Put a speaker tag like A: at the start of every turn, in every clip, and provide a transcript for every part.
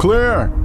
A: Clear.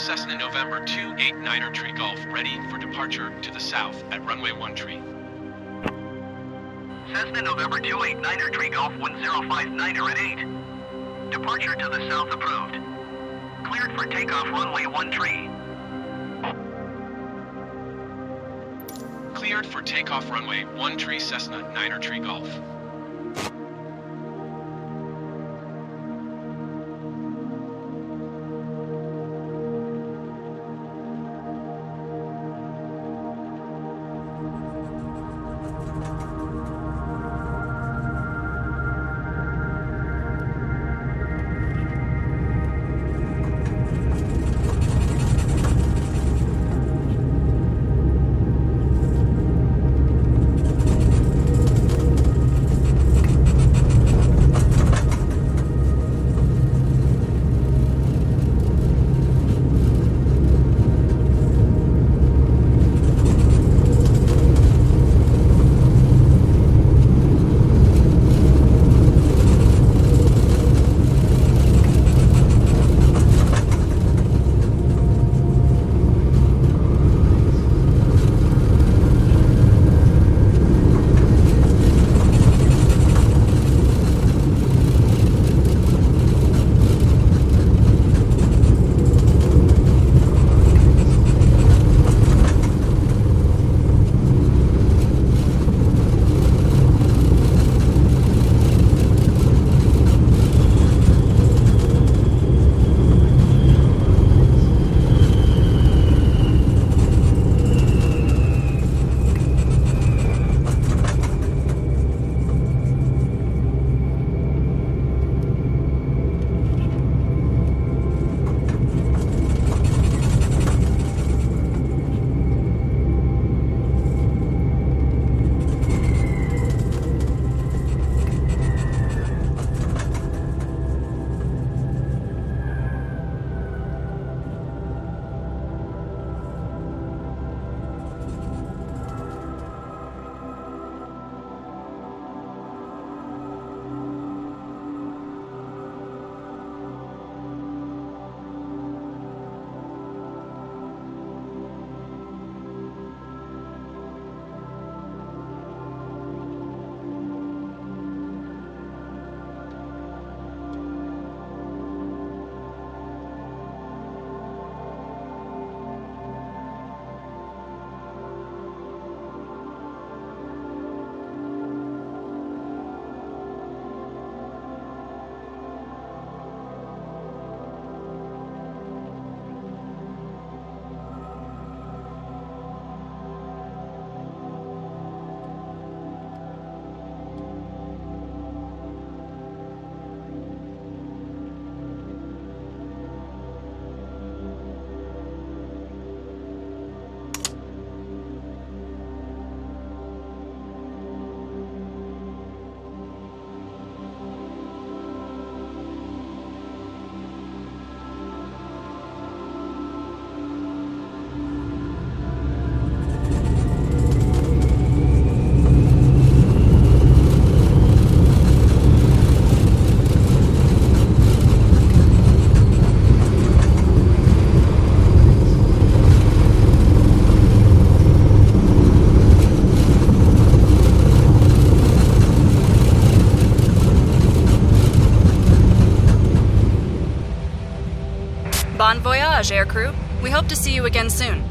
B: Cessna November 289er Tree Golf ready
A: for departure to the south at runway 1 tree.
C: Cessna November 289er Tree Golf 1059er at 8. Departure to the south approved. Cleared for takeoff runway 1 tree.
A: Cleared for takeoff runway 1 tree Cessna 9er Tree Golf.
D: Aircrew. We hope to see you again soon.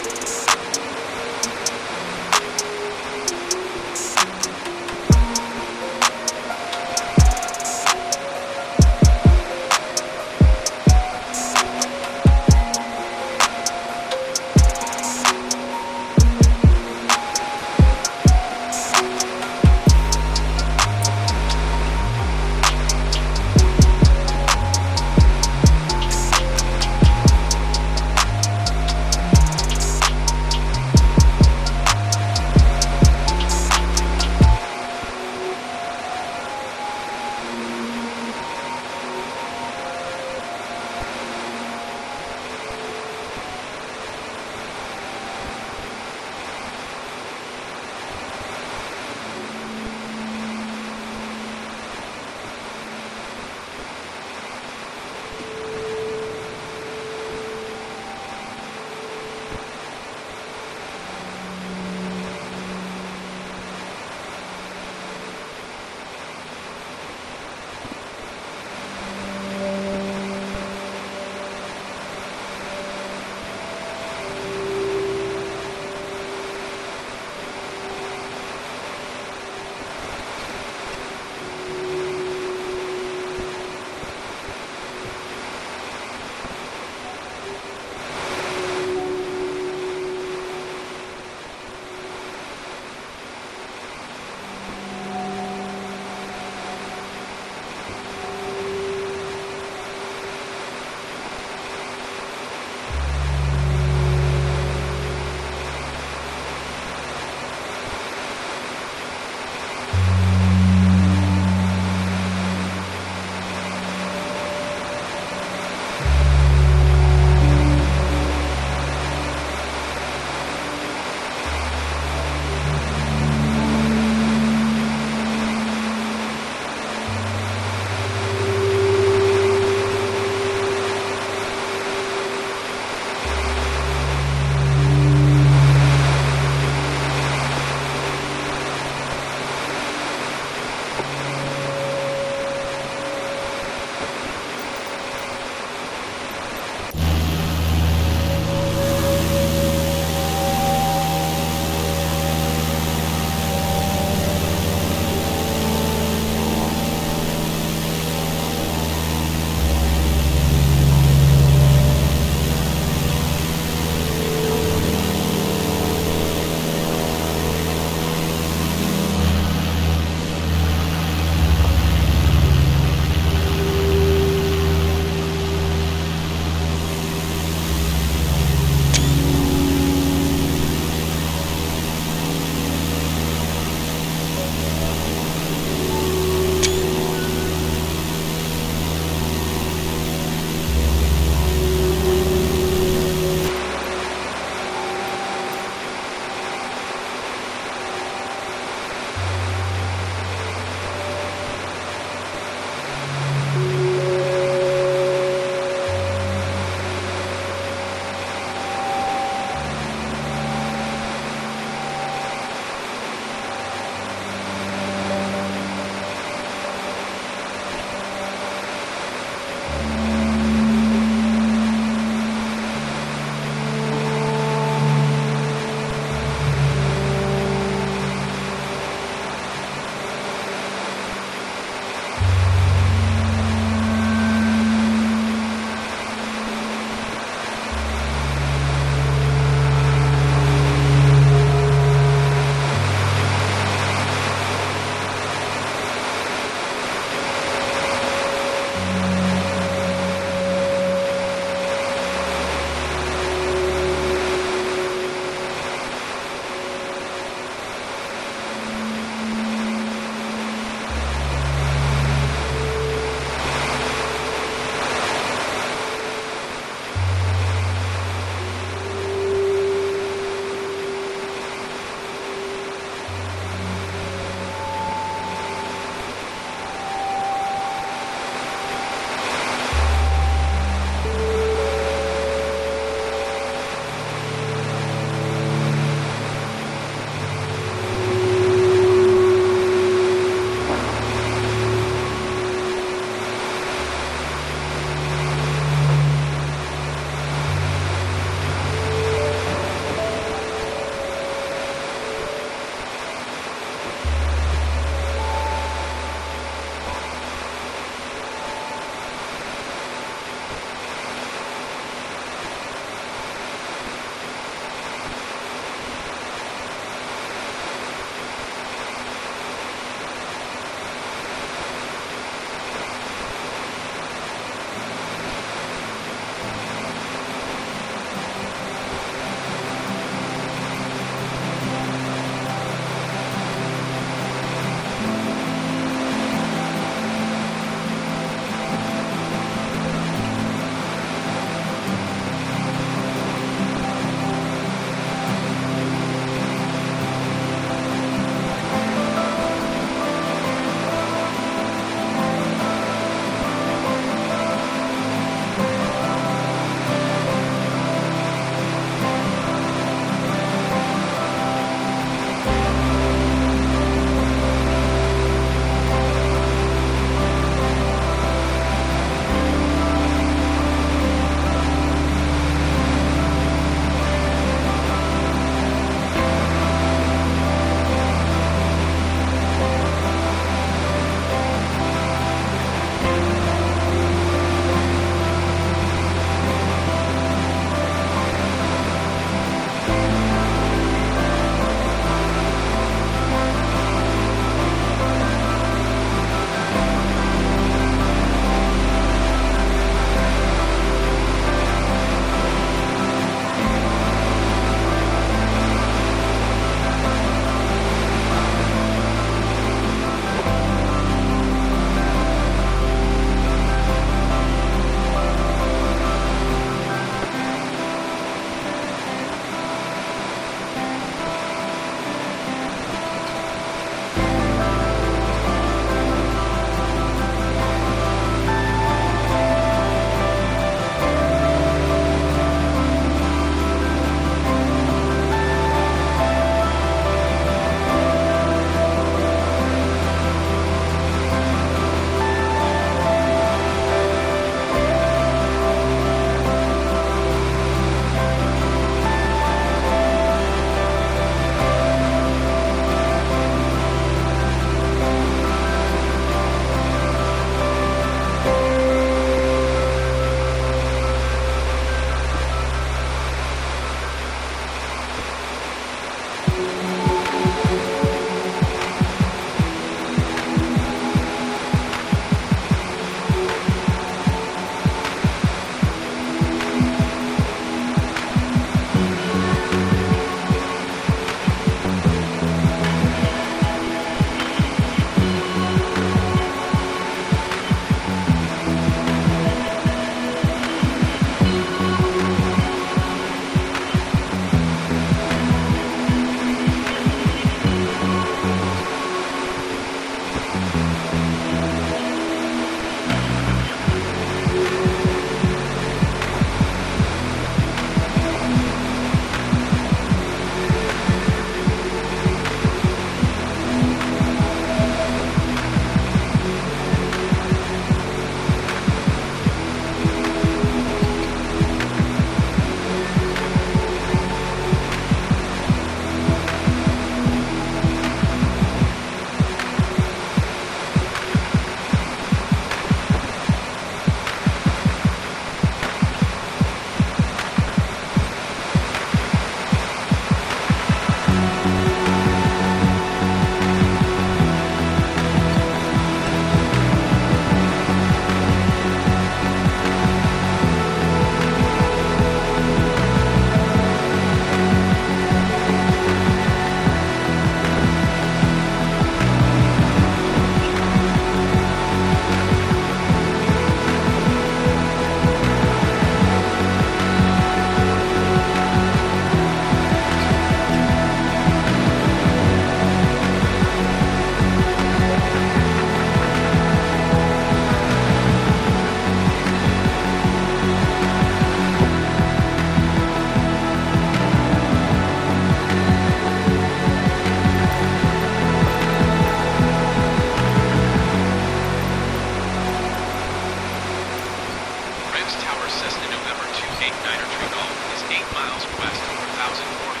C: Golf is 8 miles west of 1,400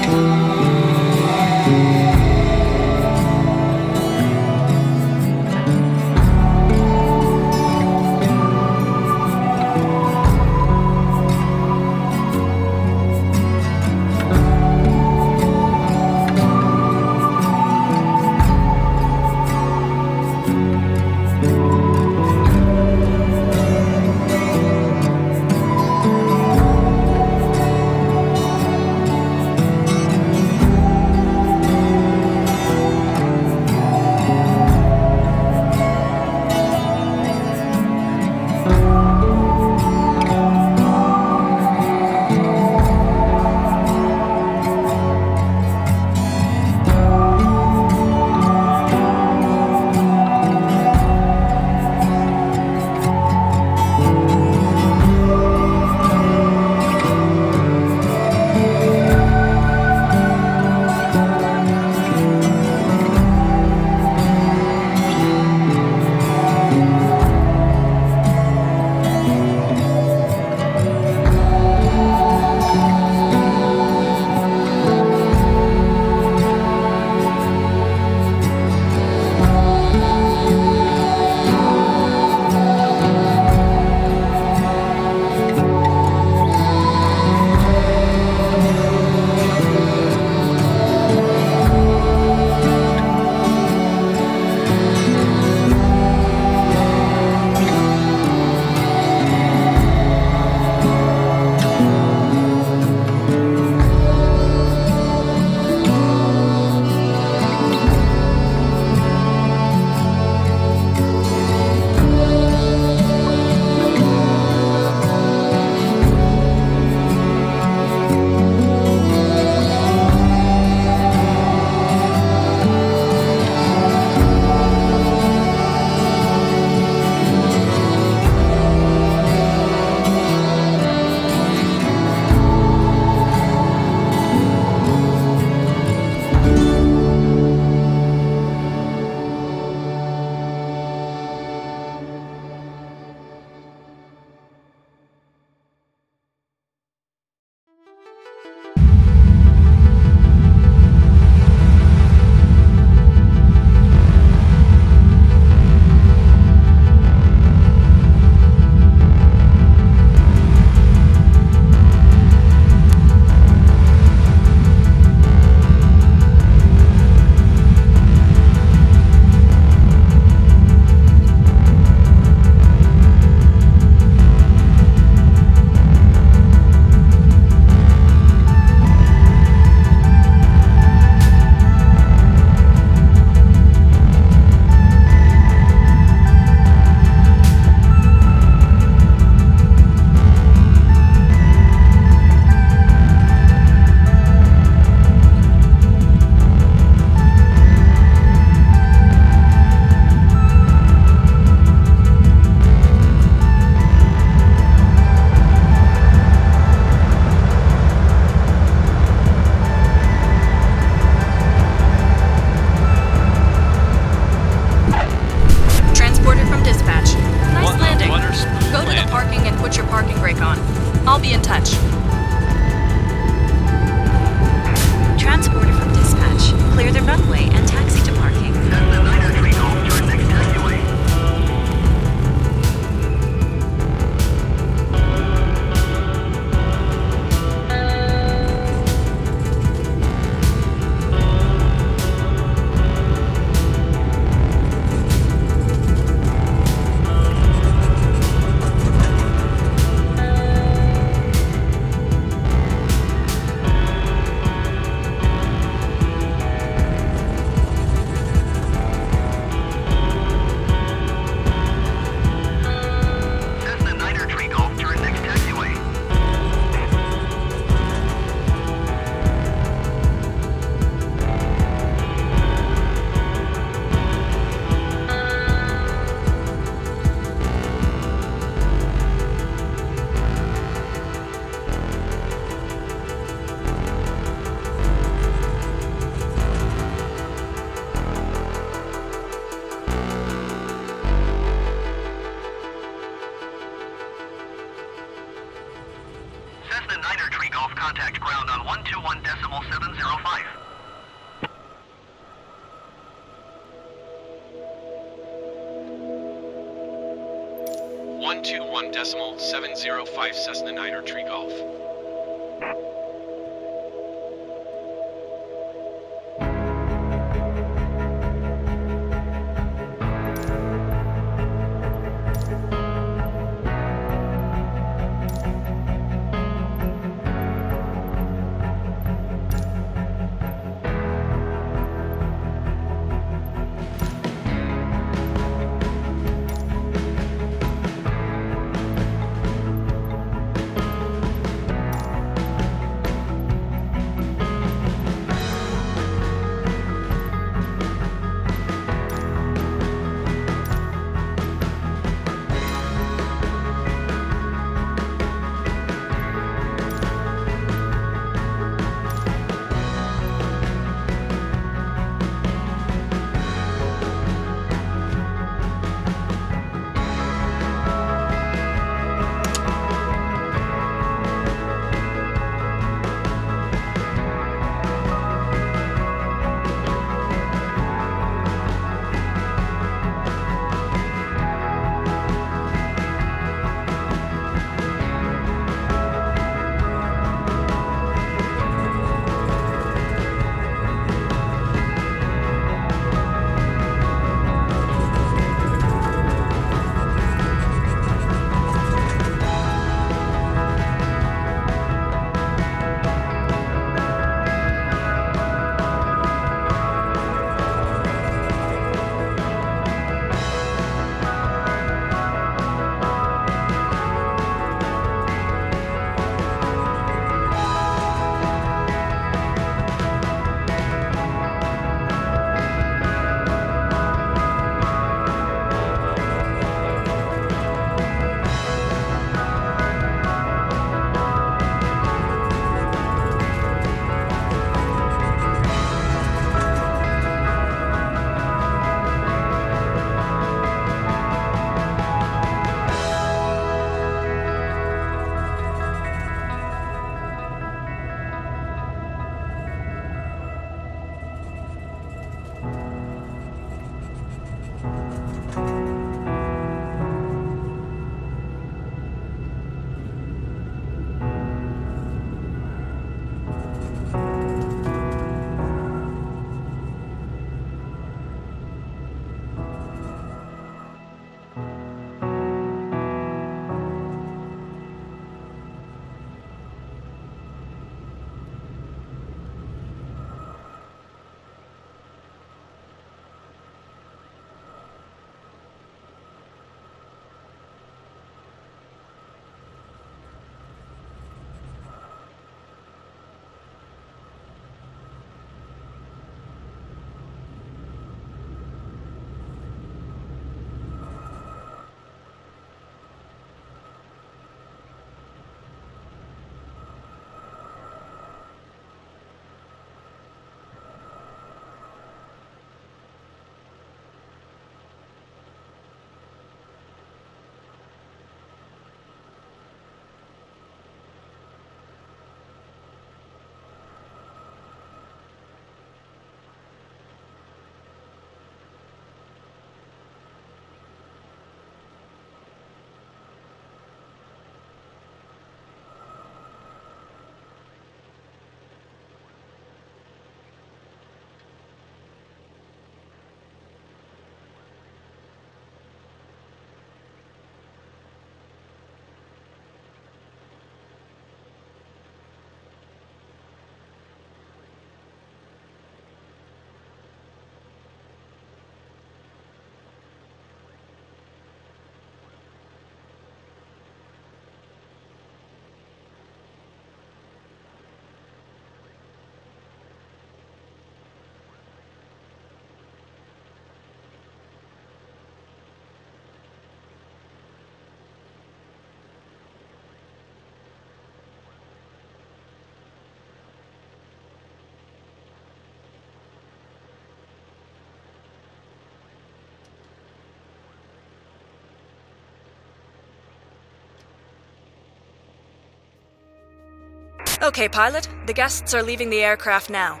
E: Okay, pilot, the guests are leaving the aircraft now.